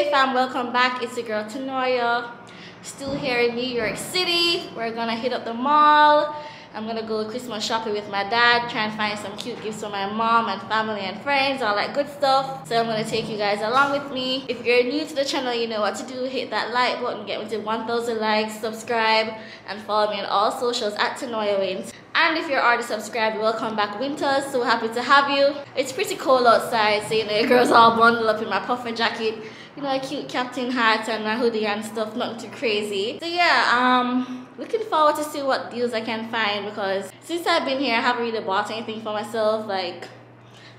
Hey fam, welcome back. It's your girl Tonaya. Still here in New York City. We're gonna hit up the mall. I'm gonna go Christmas shopping with my dad, try and find some cute gifts for my mom and family and friends, all that good stuff. So I'm gonna take you guys along with me. If you're new to the channel, you know what to do. Hit that like button, get me to 1,000 likes, subscribe, and follow me on all socials at Tonaya Wint. And if you're already subscribed, welcome back winters. So happy to have you. It's pretty cold outside, so you know, girls all bundled up in my puffer jacket you know, a cute captain hat and a hoodie and stuff, not too crazy. So yeah, um, looking forward to see what deals I can find because since I've been here, I haven't really bought anything for myself. Like,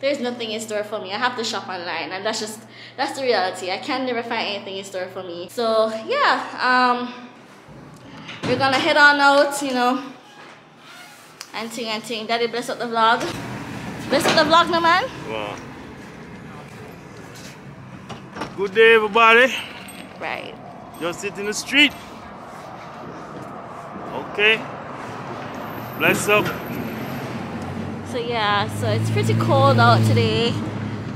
there's nothing in store for me. I have to shop online and that's just, that's the reality. I can never find anything in store for me. So yeah, um, we're gonna head on out, you know, and ting and ting. Daddy bless up the vlog. Bless up the vlog, no man? Wow. Good day, everybody. Right. Just sit in the street. Okay. Bless up. So yeah, so it's pretty cold out today,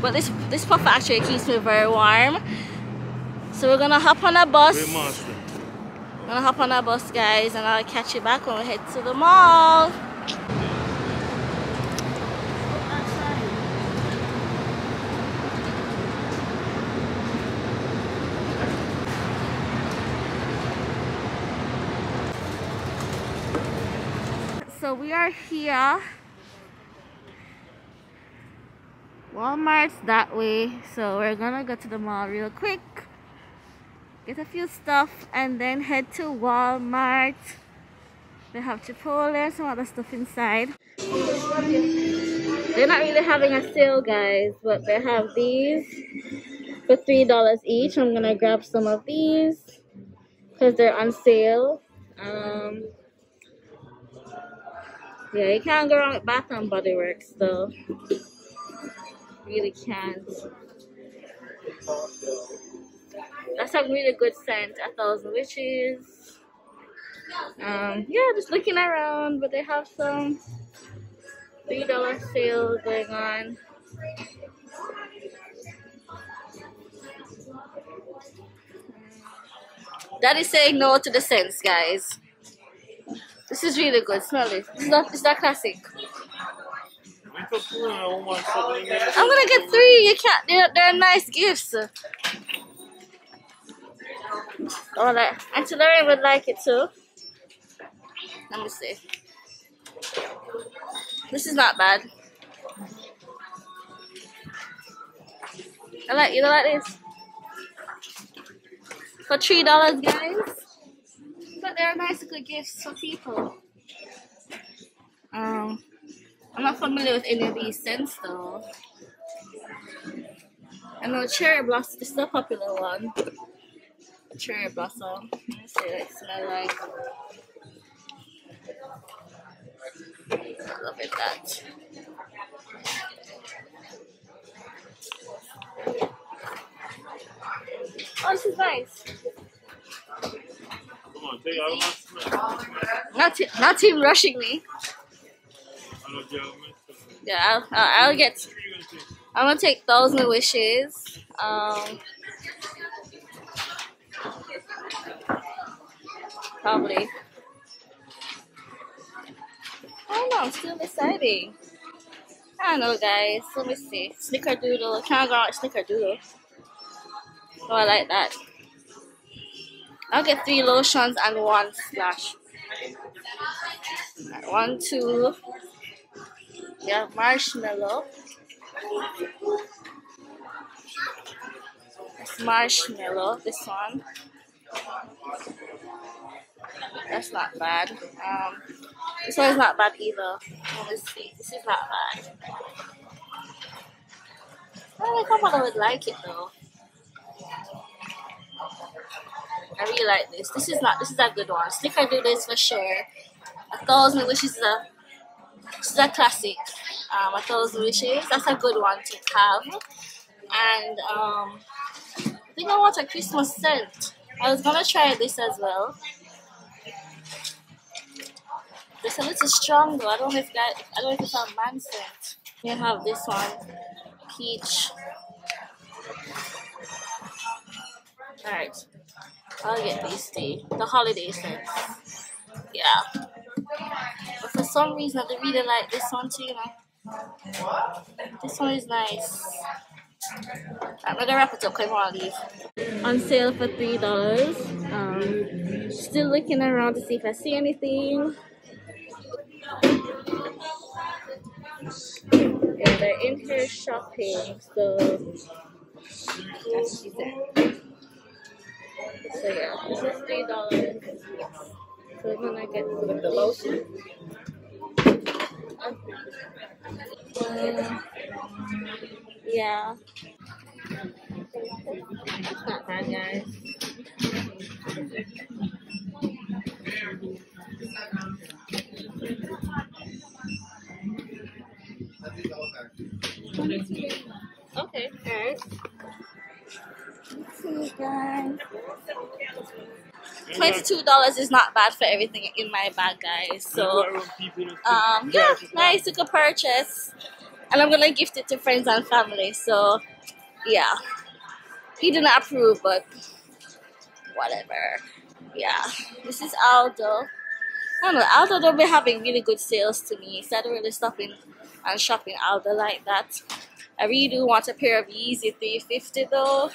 but this this puffer actually keeps me very warm. So we're gonna hop on a bus. We're gonna hop on a bus, guys, and I'll catch you back when we head to the mall. So we are here. Walmart's that way. So we're gonna go to the mall real quick. Get a few stuff and then head to Walmart. They have Chipotle and some other stuff inside. They're not really having a sale guys, but they have these for $3 each. I'm gonna grab some of these because they're on sale. Um, yeah, you can't go wrong with Bath and Body Works though. Really can't. That's a really good scent. A thousand wishes. Um, yeah, just looking around, but they have some three dollar sale going on. Daddy's saying no to the scents, guys. This is really good. Smell it. Is not, It's not classic. I'm gonna get three. You can't. They're, they're nice gifts. Oh, like Auntie would like it too. Let me see. This is not bad. I like you. Don't like this for three dollars, guys. But they're nice, good gifts for people. Um. I'm not familiar with any of these scents though. I know cherry blossom is the popular one. Cherry blossom. Let me see what it smells like. I love it that. Oh, this is nice. Not, not him rushing me. I. Yeah, I'll, I'll, I'll get. I'm gonna take thousand wishes. Um, probably. I don't know. I'm still deciding. I don't know, guys. Let me see. Snickerdoodle. Can't go out Snickerdoodle. Oh, I like that. I'll get three lotions and one splash. Alright, One, two. Yeah, marshmallow. It's marshmallow, this one. That's not bad. Um, this one is not bad either. Let me see. This is not bad. I think I would like it though. I really like this. This is not. This is a good one. Sticker do this for sure. A thousand wishes is a. This is a classic. Um, a thousand wishes. That's a good one to have. And um, I think I want a Christmas scent. I was gonna try this as well. It's a little strong though. I don't know if that. I don't know if it's a man scent. We have this one, peach. Alright. I'll get these. The holiday sets. Yeah. But for some reason I really like this one too, you know. This one is nice. I'm gonna wrap it up because I want leave. On sale for three dollars. Um, still looking around to see if I see anything. Yeah, they're in here shopping, so. So yeah, this is three dollars. So we're gonna get the lotion. Um, yeah. That's not bad, guys. Okay, alright. See you guys. Twenty-two dollars is not bad for everything in my bag, guys. So, um, yeah, nice. Took a purchase, and I'm gonna gift it to friends and family. So, yeah, he didn't approve, but whatever. Yeah, this is Aldo. I don't know, Aldo don't be having really good sales to me, so I don't really stop in and shopping Aldo like that. I really do want a pair of Yeezy 350 though.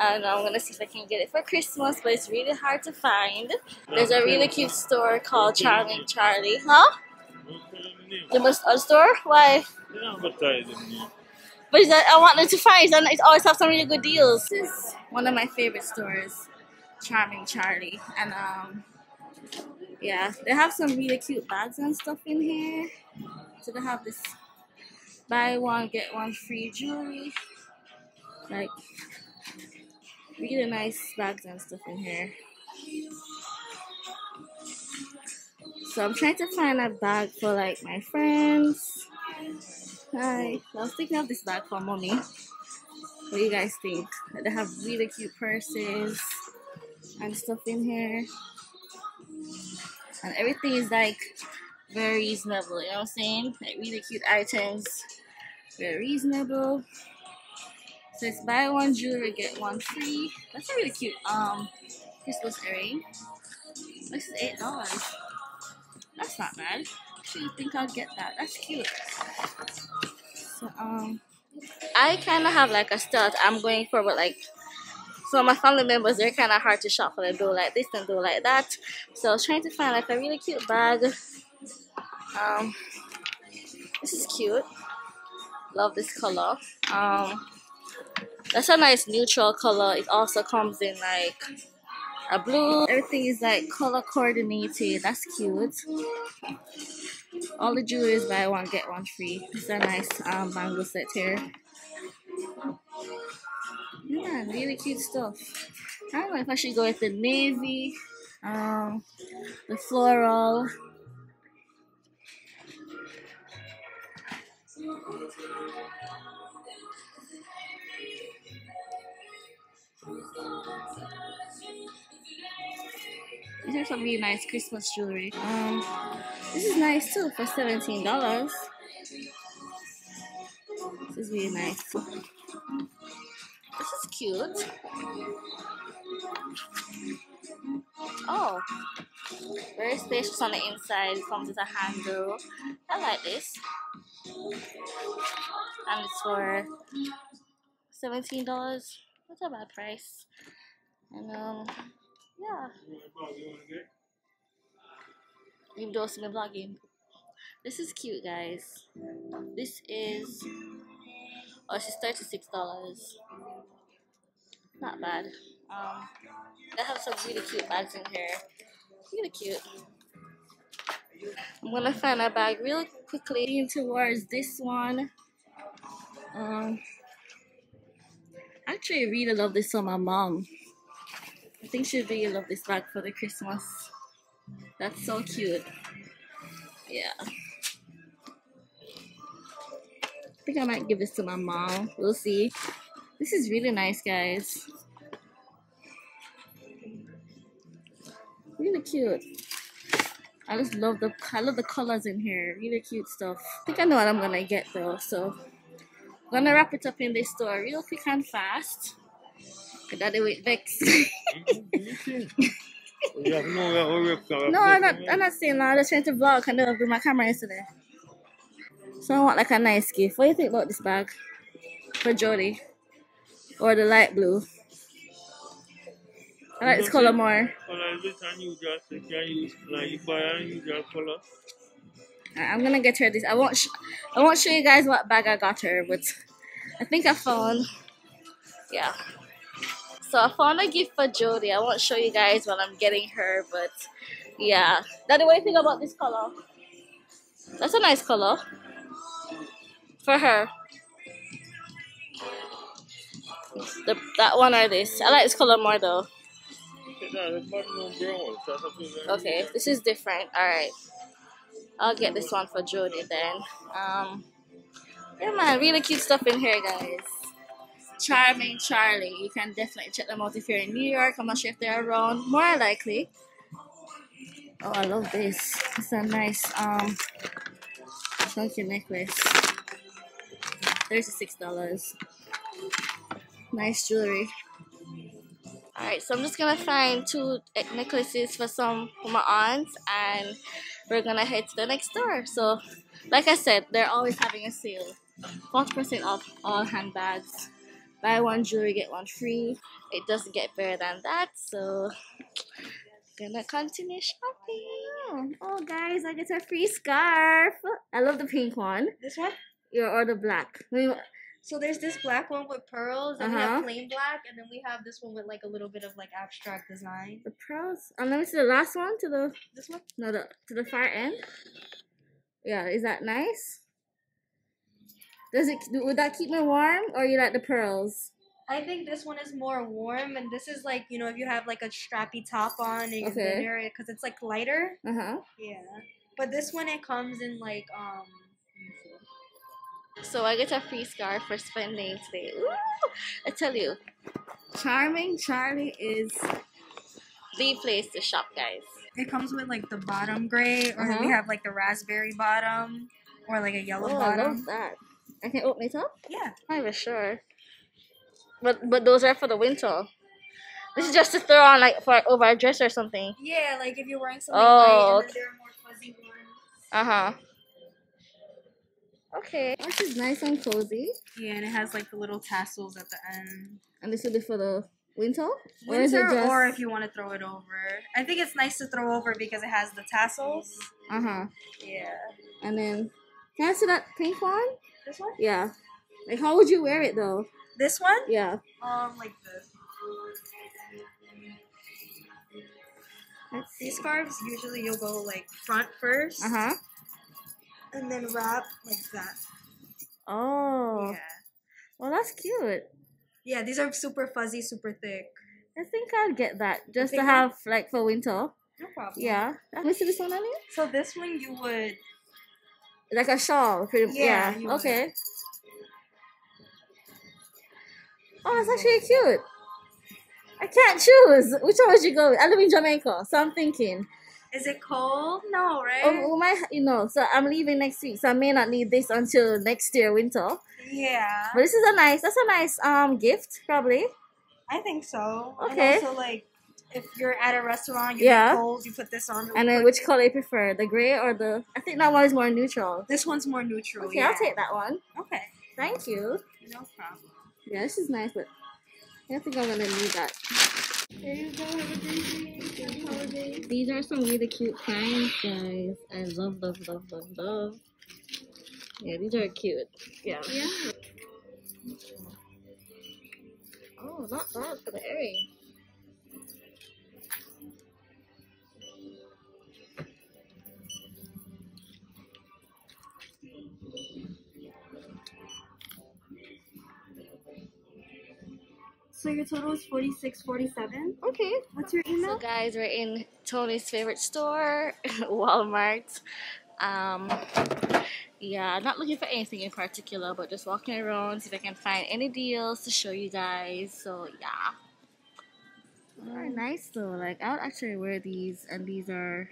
And I'm gonna see if I can get it for Christmas, but it's really hard to find. There's a really cute store called Charming Charlie. Huh? The most a store? Why? But that, I wanted to find and it always have some really good deals. This is one of my favorite stores, Charming Charlie. And um yeah, they have some really cute bags and stuff in here. So they have this buy one get one free jewelry. Like really nice bags and stuff in here. So I'm trying to find a bag for like my friends. Hi. I was thinking of this bag for mommy. What do you guys think? They have really cute purses and stuff in here. And everything is like very reasonable, you know what I'm saying? Like really cute items. Very reasonable. So it's buy one jewelry, get one free. That's a really cute um Christmas earring. This is eight dollars. That's not bad. Actually you think I'll get that. That's cute. So um I kinda have like a start I'm going for but like so my family members they're kinda hard to shop for they do like this and do like that. So I was trying to find like a really cute bag. Um this is cute. Love this color. Um that's a nice neutral color. It also comes in like a blue. Everything is like color coordinated. That's cute. All the jewelry is buy one get one free. It's a nice um, bangle set here. Yeah, really cute stuff. I don't know if I should go with the navy, um, the floral. These are some really nice Christmas jewelry. Um, this is nice too for seventeen dollars. This is really nice. This is cute. Oh, very spacious on the inside. Comes with a handle. I like this. And it's for seventeen dollars. What's a bad price? And um, yeah. Though I'm vlogging. This is cute, guys. This is oh, she's thirty six dollars. Not bad. Um, they have some really cute bags in here. Really cute. I'm gonna find a bag real quickly towards this one. Um, actually, really love this for my mom. I think she'd really love this bag for the Christmas. That's so cute. Yeah. I think I might give this to my mom. We'll see. This is really nice, guys. Really cute. I just love the I love the colors in here. Really cute stuff. I think I know what I'm gonna get though, so I'm gonna wrap it up in this store real quick and fast. Daddy with Vex. No way hurry up, so no, I'm not. I'm not saying that. I'm just trying to vlog. I never bring my camera yesterday. So I want like a nice gift. What do you think about this bag for Jody? Or the light blue? I like this color more. Color is it unusual, so you can use, like, you buy an unusual color. I'm gonna get her this. I won't. Sh- I won't show you guys what bag I got her, but I think I found. Yeah. So I found a gift for Jody. I won't show you guys what I'm getting her, but yeah. Daddy, what do you think about this color? That's a nice color for her. The that one or this? I like this color more though. Take that, it's not no brown, so that's something like- Okay, this is different. All right, I'll get this one for Jody then. Um, yeah, man, really cute stuff in here, guys. Charming Charlie. You can definitely check them out if you're in New York. I'm not sure if they're around. More likely. Oh, I love this. It's a nice um chunky necklace. Thirty-six dollars. Nice jewelry. Alright, so I'm just gonna find two eh, necklaces for some for my aunts and we're gonna head to the next store. So like I said, they're always having a sale. 40% off all handbags. Buy one jewelry, get one free. It doesn't get better than that, so gonna continue shopping. Oh guys, I get a free scarf. I love the pink one. This one? Yeah, or the black. So there's this black one with pearls, and we Uh-huh. have plain black, and then we have this one with like a little bit of like abstract design. The pearls. And let me see the last one to the This one? No, the to the far end. Yeah, is that nice? Does it would that keep me warm, or you like the pearls? I think this one is more warm, and this is like you know if you have like a strappy top on and you're Okay. dinner because it's like lighter. Uh huh. Yeah, but this one it comes in like um. So I get a free scarf for spending today. Ooh, I tell you, charming Charlie is the place to shop, guys. It comes with like the bottom gray, or Uh-huh. we have like the raspberry bottom, or like a yellow Oh, I love bottom. that. I can open it up. Yeah. I'm Not even sure. But but those are for the winter. This is just to throw on like for over a dress or something. Yeah, like if you're wearing something Oh, white, and then there are more fuzzy ones. Uh huh. Okay. This is nice and cozy. Yeah, and it has like the little tassels at the end. And this will be for the winter? Or is it Winter, just... or if you want to throw it over. I think it's nice to throw over because it has the tassels. Uh-huh. Yeah. And then, can I see that pink one? This one? Yeah. Like, how would you wear it, though? This one? Yeah. Um, like this. Let's see. These scarves usually you'll go like front 1st Uh-huh. And then wrap like that. Oh. Yeah. Well, that's cute. Yeah, these are super fuzzy, super thick. I think I'll get that. Just to have, like, for winter. No problem. Yeah. See this one on it. So this one you would Like a shawl. Pretty, Yeah, yeah. would. Okay. Oh, that's actually cute. I can't choose. Which one would you go with? I live in Jamaica, so I'm thinking. Is it cold? No, right? Oh, might, you know, so I'm leaving next week, so I may not need this until next year winter. yeah. But this is a nice, that's a nice um gift, probably. I think so. Okay. And also like if you're at a restaurant, you Yeah. cold, you put this on. And then which color you prefer, the gray or the? I think that one is more neutral. This one's more neutral. Okay, yeah. I'll take that one. Okay. Thank you. No problem. Yeah, this is nice, but I think I'm gonna need that. There you go. Have a great day. Happy holidays. These are some really cute finds, guys. I love, love, love, love, love. Yeah, these are cute. Yeah. Yeah. Oh, not bad for the earring. So your total is forty six, forty seven. Okay. What's your email? So email? guys, we're in Tony's favorite store, Walmart. Um, yeah, not looking for anything in particular, but just walking around, see if I can find any deals to show you guys. So yeah, very nice though. Like I would actually wear these, and these are,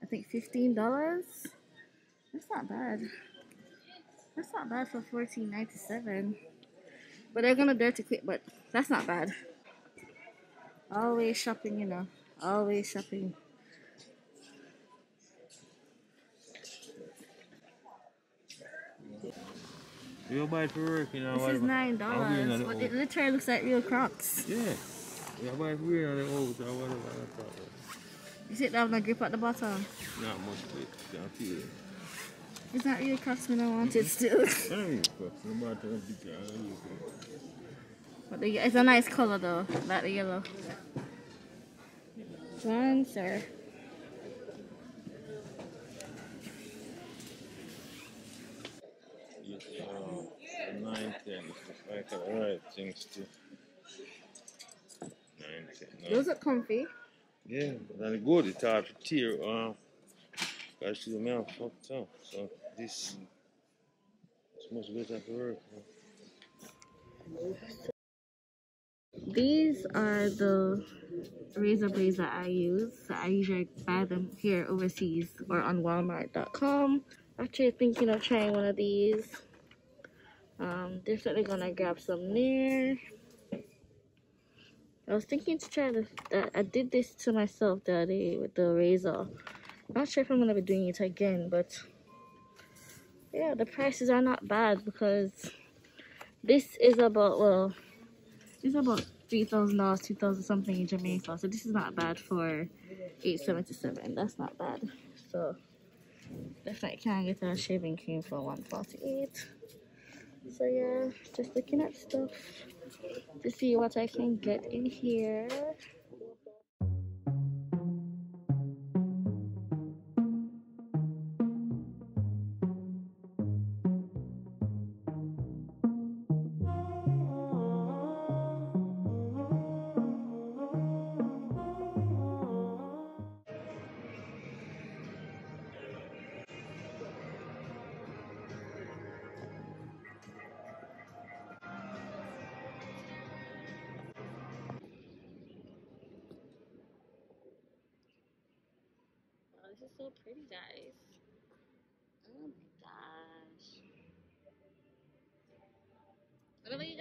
I think, fifteen dollars. That's not bad. That's not bad for fourteen ninety seven. But they're gonna dare to quit, but that's not bad. Always shopping, you know. Always shopping. You buy it for work, you know. This is nine I'll be in dollars, but it literally looks like real Crocs. Yeah. You buy it for real on the old or whatever. I thought that. You see it have a grip at the bottom. Not much of it. Can't feel it. It's not real Crocs, man. I wanted still. Hey, fuck, no matter what you can, I use it. but the, it's a nice color though, like the yellow. One, sir. Nine ten. I got the right things to. Nine ten. Those are comfy. Yeah, but then it good. It's hard to tear. Uh, I should have now fucked up. So this is much better work. These are the razor blades that I use. I usually buy them here overseas or on Walmart.com. Actually thinking of trying one of these. Um, definitely gonna grab some there. I was thinking to try. Uh, I did this to myself the other day with the razor. Not sure if I'm gonna be doing it again, but yeah, the prices are not bad because this is about well it's about three thousand dollars, two thousand something in Jamaica. So this is not bad for eight seventy seven. That's not bad. So definitely can get a shaving cream for one forty eight. So yeah, just looking at stuff to see what I can get in here.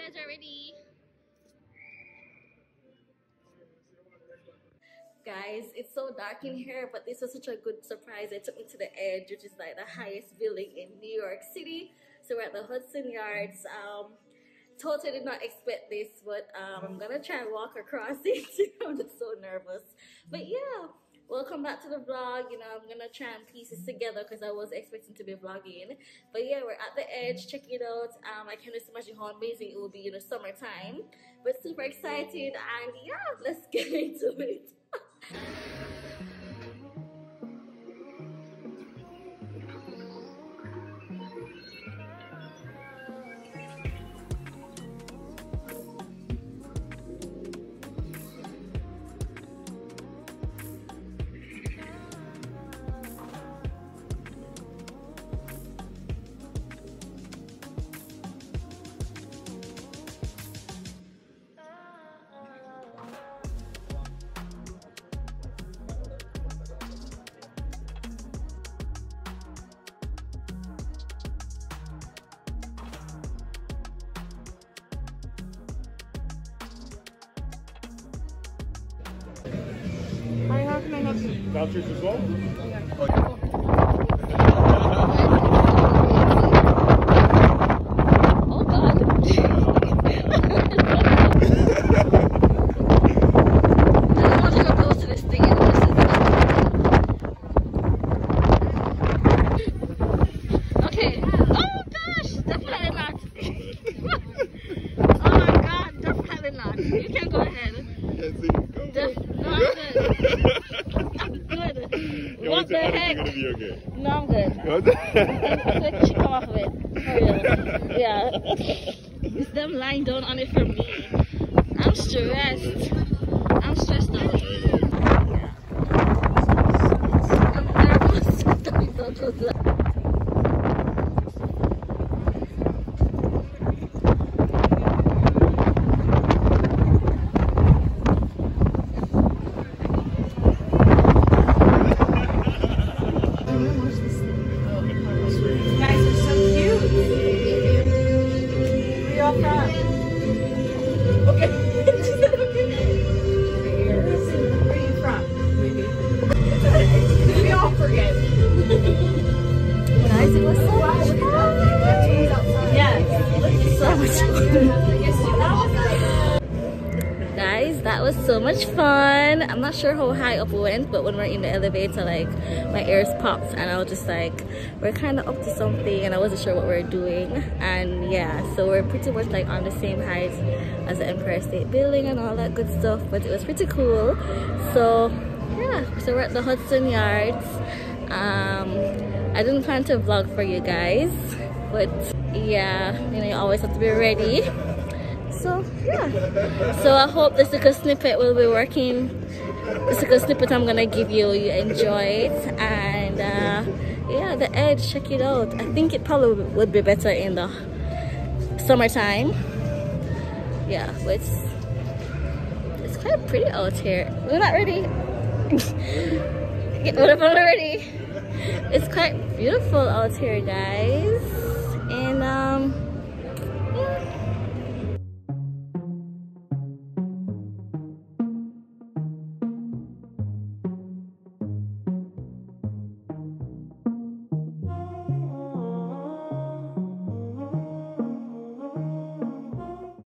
Guys are ready. Guys, it's so dark in here, but this was such a good surprise. It took me to the edge, which is like the highest building in New York City. So we're at the Hudson Yards. Um, totally did not expect this, but um, I'm gonna try and walk across it. I'm just so nervous. But yeah, welcome back to the vlog. You know, I'm gonna try and piece this together because I was expecting to be vlogging. But yeah, we're at the edge. Check it out. Um, I can just imagine how amazing it will be in the summertime. But super excited, and yeah, let's get into it. Vouchers as well? Oh God. I don't want to go close to this thing. and this is- Okay. Oh gosh, definitely not. oh my God, definitely not. You can go ahead. Def- no, I'm good. I'm good. What the heck? gonna be okay. No, I'm good. I think she come off of it. For real. Yeah. It's them lying down on it for me. I'm stressed. I'm stressed out. Yeah. I'm nervous. guys that was so much fun. I'm not sure how high up we went but when we're in the elevator like my ears popped and i was just like we're kind of up to something and i wasn't sure what we are doing. And yeah so we're pretty much like on the same height as the empire state building and all that good stuff but it was pretty cool. So yeah so we're at the hudson yards. Um i didn't plan to vlog for you guys but yeah, you know, you always have to be ready. So yeah. So i hope this little snippet will be working. This little snippet i'm gonna give you you enjoy it. And uh, yeah the edge check it out. I think it probably would be better in the summertime. Yeah but it's it's quite pretty out here. We're not ready. What if i'm it's quite beautiful out here guys um